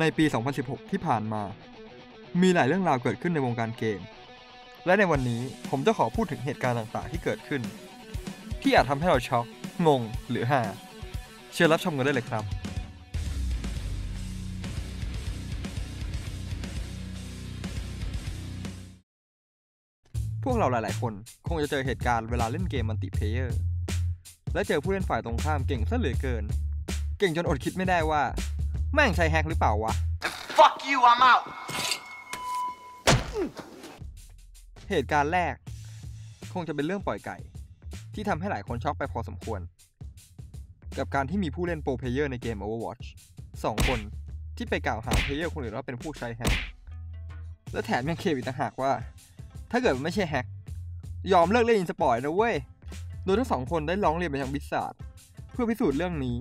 ในปี 2016 ที่ผ่านมา มีหลายเรื่องราวเกิดขึ้นในวงการเกม และในวันนี้ผมจะขอพูดถึงเหตุการณ์ต่างๆ ที่เกิดขึ้น ที่อาจทำให้เราช็อก งง หรือฮาเชิญรับชมกันได้เลยครับพวกเราหลาย ๆ คนคงจะเจอเหตุการณ์เวลาเล่นเกม multiplayer และเจอผู้เล่นฝ่ายตรงข้ามเก่งซะเหลือเกิน เก่งจนอดคิดไม่ได้ว่า แม่งใช้แฮกหรือเปล่าวะ Fuck you, I'm out. เหตุการณ์แรก คงจะเป็นเรื่องปล่อยไก่ ที่ทำให้หลายคนช็อกไปพอสมควร กับการที่มีผู้เล่น pro player ในเกม Overwatch สองคนที่ไปกล่าวหา player คนอื่นว่าเป็นผู้ใช้แฮก และแถมยังเคลมอีกต่างหากว่า ถ้าเกิดมันไม่ใช่แฮก ยอมเลิกเล่น eSports นะเว้ย โดยทั้งสองคนได้ร้องเรียนไปยัง Blizzard เพื่อพิสูจน์เรื่องนี้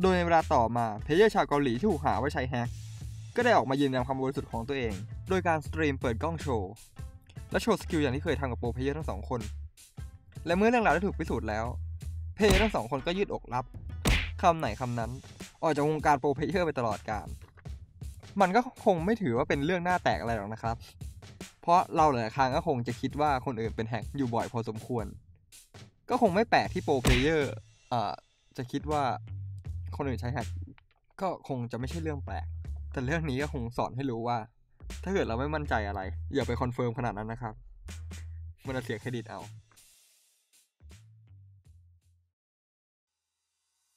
โดยในเวลาต่อมา player ชาวเกาหลีที่ถูกหาว่าใช้แฮกก็ได้ออกมายืนยันความบริสุทธิ์ของตัวเอง โดยการ stream เปิดกล้องโชว์ และโชว์ skill อย่างที่เคยทำกับ pro player ทั้งสองคน และเมื่อเรื่องราวได้ถูกพิสูจน์แล้ว player ทั้งสองคนก็ยืดอกรับคำไหนคำนั้น ออกจากวงการ pro player ไปตลอดกาลมันก็คงไม่ถือว่าเป็นเรื่องหน้าแตกอะไรหรอกนะครับ เพราะเราหลายครั้งก็คงจะคิดว่าคนอื่นเป็นแฮกอยู่บ่อยพอสมควร ก็คงไม่แปลกที่ pro player จะคิดว่า คนอื่นใช้แฮกก็คงจะไม่ใช่เรื่องแปลก แต่เรื่องนี้ก็คงสอนให้รู้ว่า ถ้าเกิดเราไม่มั่นใจอะไร อย่าไป confirm ขนาดนั้นนะครับ มันจะเสียเครดิตเอา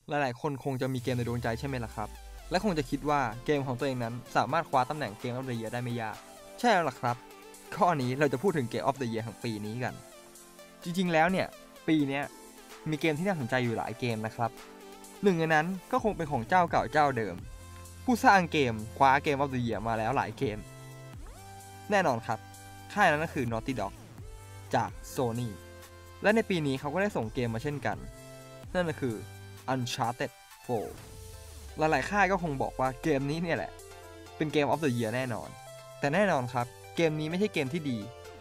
หลายๆ คนคงจะมีเกมในดวงใจใช่ไหมล่ะครับ และคงจะคิดว่าเกมของตัวเองนั้นสามารถคว้าตำแหน่ง Game of the Year ได้ไม่ยาก ใช่แล้วล่ะครับ ข้อนี้เราจะพูดถึง Game of the Year ของปีนี้กัน จริงๆ แล้วเนี่ย ปีนี้มีเกมที่น่าสนใจอยู่หลายเกมนะครับ หนึ่งในนั้นก็คงเป็นของเจ้าเก่าเจ้าเดิม ผู้สร้างเกมคว้า Game of the Year มาแล้วหลายเกม แน่นอนครับ ค่ายนั้นก็คือ Naughty Dog จาก Sony และในปีนี้เขาก็ได้ส่งเกมมาเช่นกัน นั่นก็คือ Uncharted 4 หลายๆค่ายก็คงบอกว่าเกมนี้เนี่ยแหละ เป็นเกม of the year แน่นอน แต่แน่นอนครับ เกมนี้ไม่ใช่เกมที่ดี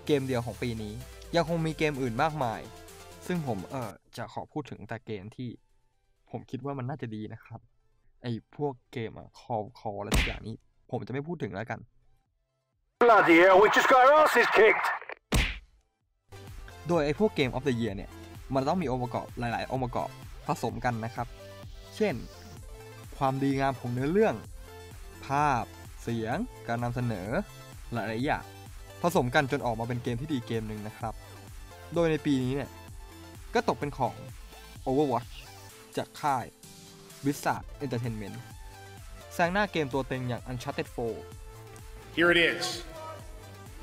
เกมเดียวของปีนี้ ยังคงมีเกมอื่นมากมาย ซึ่งผมเออจะขอพูดถึงแต่เกมที่ ผมคิดว่ามันน่าจะดีนะครับ ไอ้พวกเกมอะคอคออะไรทุกอย่างนี้ ผมจะไม่พูดถึงแล้วกัน Bloody hell, we just got our asses kicked. โดยไอ้พวกเกม of the year เนี่ย มันต้องมีองค์ประกอบหลาย ๆ องค์ประกอบผสมกันนะครับ เช่น ความดีงามของเนื้อเรื่อง ภาพ เสียง การนำเสนอ หลาย ๆ อย่างผสมกันจนออกมาเป็นเกมที่ดีเกมหนึ่งนะครับ โดยในปีนี้เนี่ย ก็ตกเป็นของ Overwatch จากค่าย Blizzard Entertainment แซงหน้าเกมตัวเต็งอย่าง Uncharted 4 Here it is.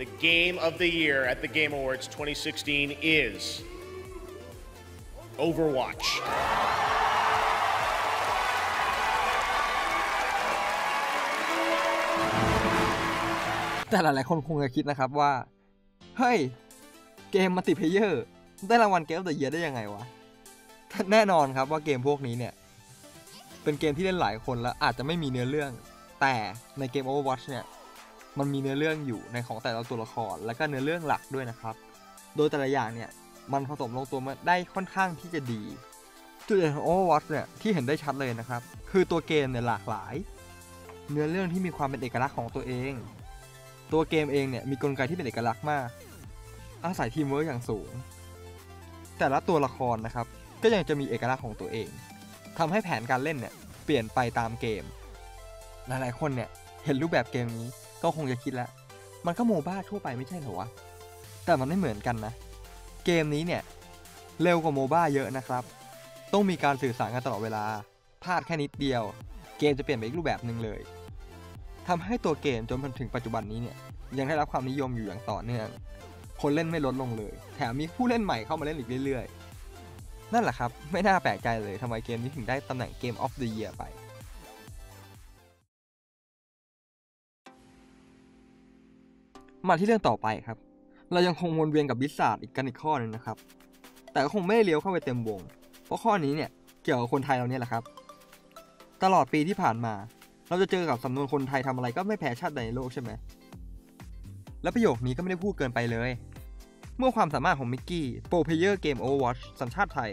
The game of the year at the Game Awards 2016 is Overwatch. แต่หลายๆคนคงจะคิดนะครับว่า เฮ้ย เกมมัลติเพลเยอร์ ได้รางวัลเกม of the year ได้ยังไงวะ แน่นอนครับว่าเกมพวกนี้เนี่ย เป็นเกมที่เล่นหลายคนแล้วอาจจะไม่มีเนื้อเรื่อง แต่ในเกม Overwatch เนี่ยมันมีเนื้อเรื่องอยู่ในของแต่ละตัวละคร และก็เนื้อเรื่องหลักด้วยนะครับ โดยแต่ละอย่างเนี่ยมันผสมลงตัวมาได้ค่อนข้างที่จะดี จุดเด่นของ Overwatch เนี่ยที่เห็นได้ชัดเลยนะครับ คือตัวเกมเนี่ยหลากหลาย เนื้อเรื่องที่มีความเป็นเอกลักษณ์ของตัวเอง ตัวเกมเองเนี่ยมีกลไกที่เป็นเอกลักษณ์มาก อาศัยทีมเวิร์กอย่างสูง แต่ละตัวละครนะครับ ก็ยังจะมีเอกลักษณ์ของตัวเองทำให้แผนการเล่นเนี่ยเปลี่ยนไปตามเกม หลายๆคนเนี่ยเห็นรูปแบบเกมนี้ก็คงจะคิดแล้ว มันก็โมบ้าทั่วไปไม่ใช่เหรอวะ แต่มันไม่เหมือนกันนะ เกมนี้เนี่ยเร็วกว่าโมบ้าเยอะนะครับ ต้องมีการสื่อสารกันตลอดเวลา พลาดแค่นิดเดียว เกมจะเปลี่ยนไปอีกรูปแบบหนึ่งเลยทำให้ตัวเกมจนถึงปัจจุบันนี้เนี่ยยังได้รับความนิยมอยู่อย่างต่อเนื่อง คนเล่นไม่ลดลงเลย แถมมีผู้เล่นใหม่เข้ามาเล่นอีกเรื่อยๆ นั่นแหละครับ ไม่น่าแปลกใจเลยทำไมเกมนี้ถึงได้ตำแหน่งเกม of the year ไปมาที่เรื่องต่อไปครับ เรายังคงวนเวียนกับ Blizzard อีกกันอีกข้อหนึ่งนะครับ แต่ก็คงไม่ได้เลี้ยวเข้าไปเต็มวง เพราะข้อนี้เนี่ยเกี่ยวกับคนไทยเราเนี่ยแหละครับ ตลอดปีที่ผ่านมา เราจะเจอกับสำนวนคนไทยทำอะไรก็ไม่แพ้ชาติใดในโลกใช่ไหม และประโยคนี้ก็ไม่ได้พูดเกินไปเลย เมื่อความสามารถของมิกกี้ pro player เกม Overwatch สัญชาติไทย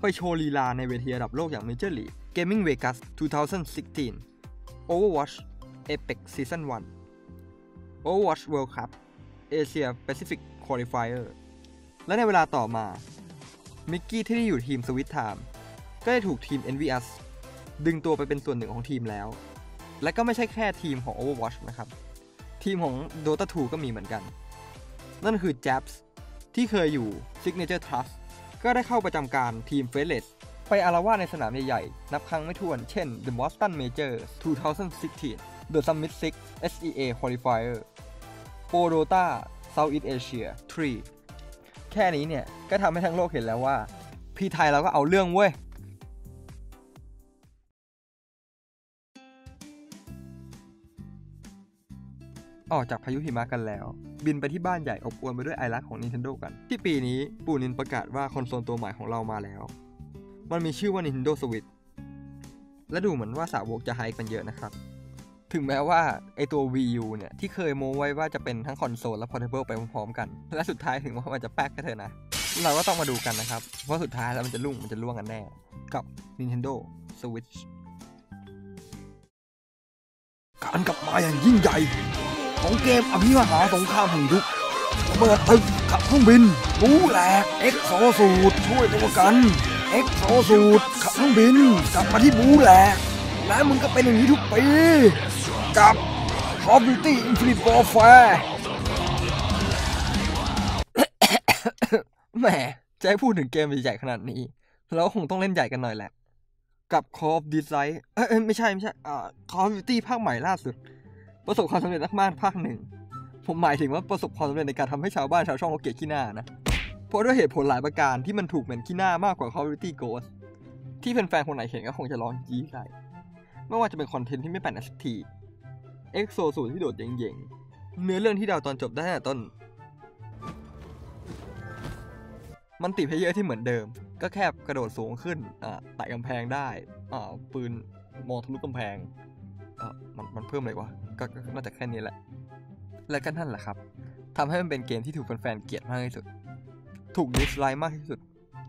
ไปโชว์ลีลาในเวทีระดับโลกอย่าง Major League Gaming Vegas 2016 Overwatch Apex Season 1 Overwatch World Cup Asia Pacific Qualifier และในเวลาต่อมา มิกกี้ที่ได้อยู่ทีมสวิตไทม์ก็ได้ถูกทีม NVS ดึงตัวไปเป็นส่วนหนึ่งของทีมแล้ว และก็ไม่ใช่แค่ทีมของ Overwatch นะครับ ทีมของ Dota 2 ก็มีเหมือนกัน นั่นคือ Japs ที่เคยอยู่ Signature Trust ก็ได้เข้าประจำการทีม f e l e s ไปอารวาสในสนามใหญ่ๆ นับครั้งไม่ถ้วน เช่น The Boston Majors 2016 The Summit 6 SEA Qualifier Pro Dota Southeast Asia 3 แค่นี้เนี่ย ก็ทำให้ทั้งโลกเห็นแล้วว่า พี่ไทยเราก็เอาเรื่องเว้ย ออกจากพายุหิมะกันแล้ว บินไปที่บ้านใหญ่อบอวลไปด้วยไอรักของ Nintendo กัน ที่ปีนี้ปู่นินประกาศว่าคอนโซลตัวใหม่ของเรามาแล้ว มันมีชื่อว่า Nintendo Switch และดูเหมือนว่าสาวกจะไฮกันเยอะนะครับ ถึงแม้ว่าไอตัว Wii U เนี่ย ที่เคยโม้ไว้ว่าจะเป็นทั้งคอนโซลและ Portable ไปพร้อมๆกัน และสุดท้ายถึงว่ามันจะแป๊กก็เถอะนะ เราก็ต้องมาดูกันนะครับว่าสุดท้ายแล้วมันจะลุ่งมันจะล่วงกันแน่ กับ Nintendo Switch การกลับมาอย่างยิ่งใหญ่ ของเกมอภิมหาสงครามแห่งยุคเบิดตึกขับเครื่องบินบูแหลก exosuit ช่วยตัวกัน exosuit ขับเครื่องบินกลับมาที่บูแหลกและมึงก็เป็นอย่างนี้ทุกปี กับ Call of Duty Infinite Warfare แหมจะให้พูดถึงเกมใหญ่ขนาดนี้ เราคงต้องเล่นใหญ่กันหน่อยแหละ กับ Call of Duty เอ้ยเอ้ยไม่ใช่ ไม่ใช่อ่า Call of Duty ภาคใหม่ล่าสุด ประสบความสำเร็จมากๆภาคหนึ่ง ผมหมายถึงว่าประสบความสำเร็จในการทำให้ชาวบ้านชาวช่องเขาเกลียดขี้หน้านะ เพราะด้วยเหตุผลหลายประการที่มันถูกเหม็นขี้หน้ามากกว่า Call of Duty Ghost ที่แฟนๆคนไหนเห็นก็คงจะร้องยี้ใส่ไม่ว่าจะเป็นคอนเทนต์ที่ไม่แปลกสักที exosuit ที่โดดเย่งๆ เนื้อเรื่องที่เดาตอนจบได้ตั้งแต่ต้น multiplayer ที่เหมือนเดิม ก็แค่กระโดดสูงขึ้นอ่าไต่กำแพงได้อ่าปืนมองทะลุกำแพงเออมันมันเพิ่มอะไรวะ ก็ก็ก็น่าจะแค่นี้แหละ และก็นั่นแหละครับทำให้มันเป็นเกมที่ถูกแฟนๆเกลียดมากที่สุด ถูกดิสไลค์มากที่สุด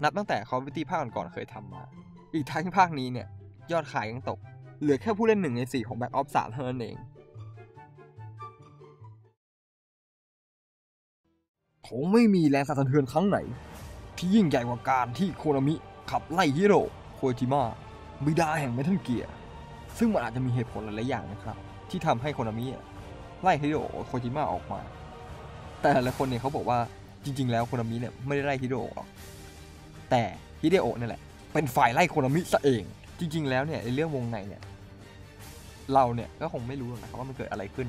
นับตั้งแต่ Call of Duty ภาคก่อนๆเคยทำมา อีกทั้งภาคนี้เนี่ย ยอดขายยังตก เหลือแค่ผู้เล่นหนึ่งในสี่ของ Black Ops 3เท่านั้นเองคงไม่มีแรงสั่นสะเทือนครั้งไหน ที่ยิ่งใหญ่กว่าการที่โคนามิขับไล่ฮิเดโอะ โคจิมะบิดาแห่งเมทัลเกียร์ซึ่งมันอาจจะมีเหตุผลหลายๆอย่างนะครับ ที่ทำให้โคนามิไล่ฮิเดโอะ โคจิมะออกมา แต่หลายคนเนี่ยเขาบอกว่าจริง ๆ แล้วโคนามิเนี่ยไม่ได้ไล่ฮิเดโอะออกแต่ฮิเดโอะนี่แหละเป็นฝ่ายไล่โคนามิซะเอง จริง ๆ แล้วเนี่ยในเรื่องวงในเนี่ยเราเนี่ยก็คงไม่รู้นะครับว่ามันเกิดอะไรขึ้น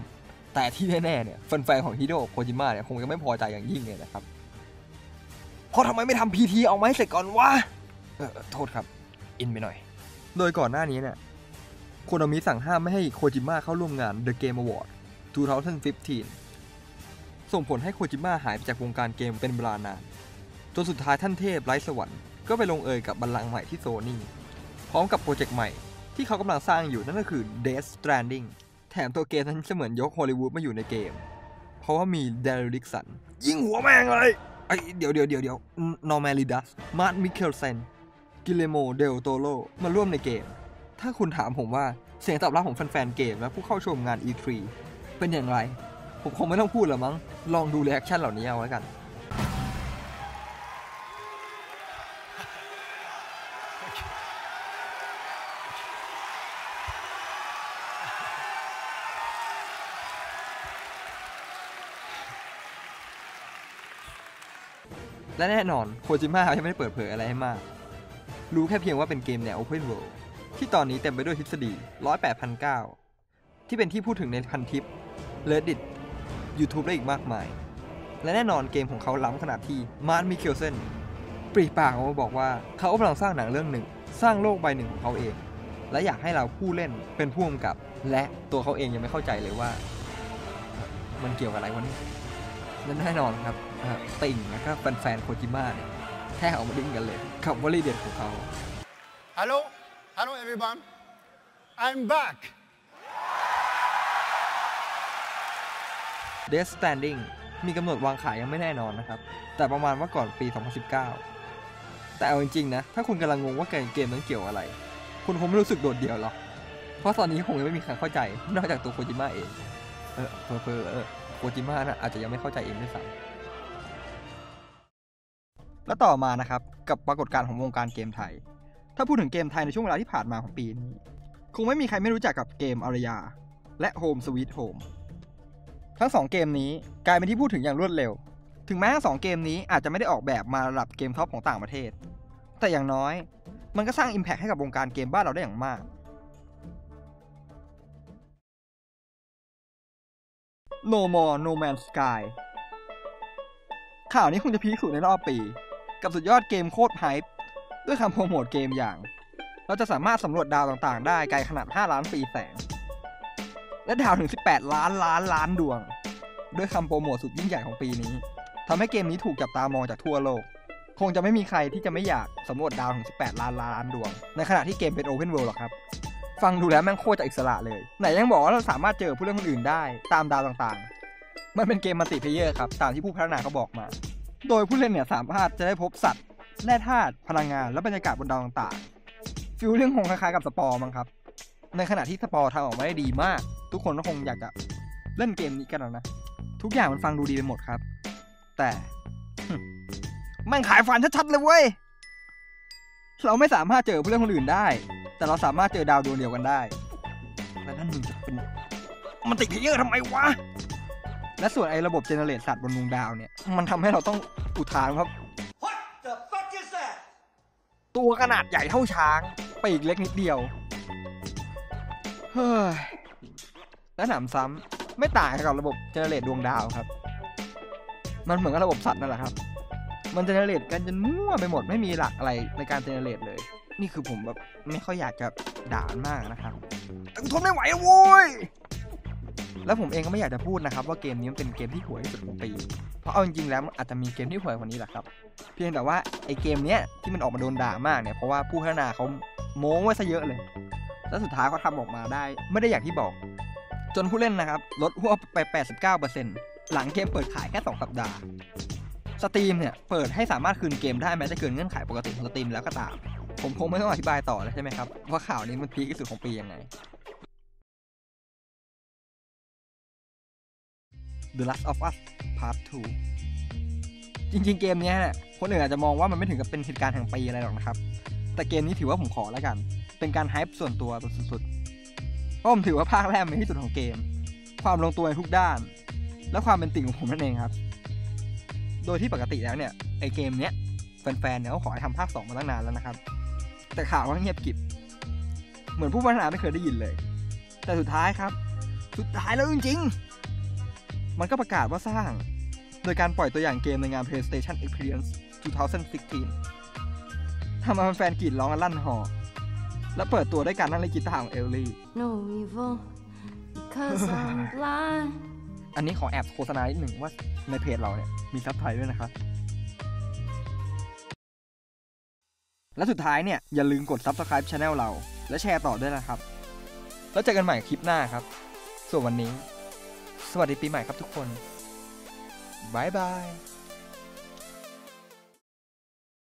แต่ที่แน่ๆเนี่ยแฟนๆของฮิโดะโคจิมะเนี่ยคงจะไม่พอใจอย่างยิ่งเลยนะครับเพราะทำไมไม่ทำพีทีเอาไมาให้เสร็จก่อนวะโทษครับ อินไปหน่อย โดยก่อนหน้านี้เนี่ย โคโนมิสั่งห้ามไม่ให้โคจิมะเข้าร่วมงาน The Game Award 2015 ส่งผลให้โคจิมะหายไปจากวงการเกมเป็นเวลานาน จนสุดท้ายท่านเทพไร้สวรรค์ก็ไปลงเอยกับบัลลังก์ใหม่ที่โซนี่พร้อมกับโปรเจกต์ใหม่ที่เขากำลังสร้างอยู่นั่นก็คือ Death Stranding แถมตัวเกมนั้นเสมือนยกฮอลลีวูดมาอยู่ในเกม เพราะว่ามีแดริล ดิกสัน ยิงหัวแม่งเลยไอเดี๋ยวเดี๋ยวเดี๋ยวเดี๋ยว Norman Reedus Mads Mikkelsen Guillermo del Toro มาร่วมในเกม ถ้าคุณถามผมว่า เสียงตอบรับของแฟนๆเกมและผู้เข้าชมงาน E3 เป็นอย่างไร ผมคงไม่ต้องพูดแล้วมั้ง ลองดู reaction เหล่านี้เอาแล้วกัน และแน่นอน โคจิมะยังไม่ได้เปิดเผยอะไรให้มาก รู้แค่เพียงว่าเป็นเกมแนว Open World ที่ตอนนี้เต็มไปด้วยทฤษฎี108,009 ที่เป็นที่พูดถึงในพันทิป Reddit YouTube และอีกมากมาย และแน่นอนเกมของเขาล้ำขนาดที่มาร์ m มิเคิลเซนปรีปากออกมาบอกว่าเขากำลังสร้างหนังเรื่องหนึ่ง สร้างโลกใบหนึ่งของเขาเอง และอยากให้เราผู้เล่นเป็นผู้กำกับ และตัวเขาเองยังไม่เข้าใจเลยว่า มันเกี่ยวกับอะไรวะเนี่ยและแน่นอนครับติ่งแล้วก็แฟนๆโคจิมะเนี่ยแค่เอามาดิ้งกันเลยกับวลีเด็ดของเขา Hello? Hello, everyone. I'm back. Death Standing มีกำหนดวางขายยังไม่แน่นอนนะครับ แต่ประมาณว่าก่อนปี 2019 แต่เอาจริงๆนะ ถ้าคุณกำลังงงว่าเกมนั้นเกี่ยวอะไร คุณคงไม่รู้สึกโดดเดี่ยวหรอก เพราะตอนนี้คงยังไม่มีใครเข้าใจ นอกจากตัวโคจิมะเอง เออเพอเพอเออโคจิมะนะอาจจะยังไม่เข้าใจเองด้วยซ้ำแล้วต่อมานะครับ กับปรากฏการณ์ของวงการเกมไทย ถ้าพูดถึงเกมไทยในช่วงเวลาที่ผ่านมาของปีนี้ คงไม่มีใครไม่รู้จักกับเกมอารยา และ Home Sweet Home ทั้งสองเกมนี้กลายเป็นที่พูดถึงอย่างรวดเร็ว ถึงแม้ทั้งสองเกมนี้อาจจะไม่ได้ออกแบบมาระดับเกม top ของต่างประเทศ แต่อย่างน้อย มันก็สร้าง Impact ให้กับวงการเกมบ้านเราได้อย่างมาก No More No Man's Sky ข่าวนี้คงจะพีคสุดในรอบปี กับสุดยอดเกมโคตรไฮป์ ด้วยคำโปรโมทเกมอย่าง เราจะสามารถสำรวจดาวต่างๆ ได้ไกลขนาด 5 ล้านปีแสง และดาวถึง 18 ล้านล้านล้านดวง ด้วยคำโปรโมทสุดยิ่งใหญ่ของปีนี้ทำให้เกมนี้ถูกจับตามองจากทั่วโลก คงจะไม่มีใครที่จะไม่อยากสำรวจดาวถึง 18 ล้านล้านดวง ในขณะที่เกมเป็น Open World หรอกครับฟังดูแล้วแม่งโคตรจะอิสระเลย ไหนยังบอกว่าเราสามารถเจอผู้เล่นคนอื่นได้ตามดาวต่างๆ มันเป็นเกม multiplayer ครับ ตามที่ผู้พัฒนาเขาบอกมา โดยผู้เล่นเนี่ยสามารถจะได้พบสัตว์ แร่ธาตุพลังงานและบรรยากาศบนดาวต่างๆ feeling คงคล้ายๆกับ Spore มั้งครับ ในขณะที่ Spore ทำออกมาได้ดีมาก ทุกคนก็คงอยากจะเล่นเกมนี้กันแล้วนะ ทุกอย่างมันฟังดูดีไปหมดครับ แต่แม่งขายฝันชัดๆเลยเว้ยเราไม่สามารถเจอผู้เล่นคนอื่นได้ แต่เราสามารถเจอดาวดวงเดียวกันได้แล้วนั่นมึงจะเป็นมันติดเพเยอร์ทำไมวะและส่วนไอ้ระบบเจเนเรตสัตว์บนดวงดาวเนี่ย มันทำให้เราต้องอุทานครับ ตัวขนาดใหญ่เท่าช้างปีกเล็กนิดเดียว เฮ้ย และหนำซ้ำไม่ต่างกับระบบเจเนเรตดวงดาวครับ มันเหมือนกับระบบสัตว์นั่นแหละครับ มันเจเนเรตกันจนมั่วไปหมดไม่มีหลักอะไรในการเจเนเรตเลย นี่คือผมแบบไม่ค่อยอยากจะด่ามันมากนะครับแต่กูทนไม่ไหวแล้วโว้ยแล้วผมเองก็ไม่อยากจะพูดนะครับ ว่าเกมนี้มันเป็นเกมที่ห่วยที่สุดของปี เพราะเอาจริงๆแล้วมันอาจจะมีเกมที่ห่วยกว่านี้แหละครับเเพียงแต่ว่าไอเกมเนี้ยที่มันออกมาโดนด่ามากเนี่ยเพราะว่าผู้พัฒนาเขาโม้ไว้ซะเยอะเลย แล้วสุดท้ายเขาทำออกมาได้ไม่ได้อย่างที่บอก จนผู้เล่นนะครับลดฮวบไป 89%หลังเกมเปิดขายแค่ 2 สัปดาห์ Steam เนี่ยเปิดให้สามารถคืนเกมได้แม้จะเกินเงื่อนไขปกติของ Steam แล้วก็ตาม ผมคงไม่ต้องอธิบายต่อแล้วใช่ไหมครับว่าข่าวนี้มัน peak ที่สุดของปียังไง The Last of Us Part 2 จริงๆเกมเนี้ยคนอื่นอาจจะมองว่ามันไม่ถึงกับเป็นเหตุการณ์แห่งปีอะไรหรอกนะครับ แต่เกมนี้ถือว่าผมขอแล้วกัน เป็นการไฮป์ส่วนตัวแบบสุดๆเพราะผมถือว่าภาคแรกเป็นที่สุดของเกม ความลงตัวในทุกด้าน และความเป็นติ่งของผมนั่นเองครับ โดยที่ปกติแล้วเนี่ยไอเกมเนี้ยแฟนๆเนี่ยเขาขอให้ทำภาค 2 มาตั้งนานแล้วนะครับ แต่ข่าวก็เงียบกิบ เหมือนผู้พัฒนาไม่เคยได้ยินเลย แต่สุดท้ายครับ สุดท้ายแล้วจริงๆ มันก็ประกาศว่าสร้าง ดยการปล่อยตัวอย่างเกมในงาน PlayStation Experience 2016 ทำเอาแฟนๆกรีดร้องกันลั่นหอ และเปิดตัวด้วยการนั่งเล่นกีตาร์ของเอลลี่ No evil because I'm blind. อันนี้ขอแอบโฆษณานิดหนึ่งว่าในเพจเราเนี่ย มีซับไทยด้วยนะครับ และสุดท้ายเนี่ย อย่าลืมกด Subscribe Channel เรา และแชร์ต่อด้วยนะครับ แล้วเจอกันใหม่คลิปหน้าครับ ส่วนวันนี้ สวัสดีปีใหม่ครับทุกคน บ๊ายบาย